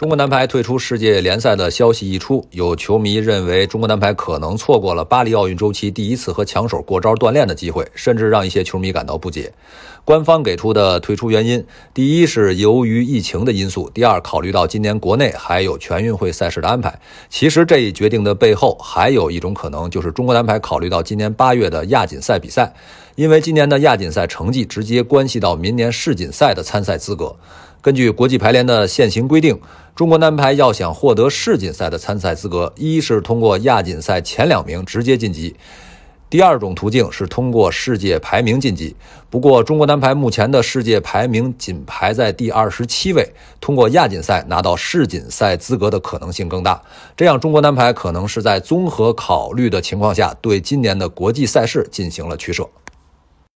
中国男排退出世界联赛的消息一出，有球迷认为中国男排可能错过了巴黎奥运周期第一次和强手过招锻炼的机会，甚至让一些球迷感到不解。官方给出的退出原因，第一是由于疫情的因素，第二考虑到今年国内还有全运会赛事的安排。其实这一决定的背后，还有一种可能，就是中国男排考虑到今年八月的亚锦赛比赛，因为今年的亚锦赛成绩直接关系到明年世锦赛的参赛资格。根据国际排联的现行规定，中国男排要想获得世锦赛的参赛资格，一是通过亚锦赛前两名直接晋级；第二种途径是通过世界排名晋级。不过，中国男排目前的世界排名仅排在第二十七位，通过亚锦赛拿到世锦赛资格的可能性更大。这样，中国男排可能是在综合考虑的情况下，对今年的国际赛事进行了取舍。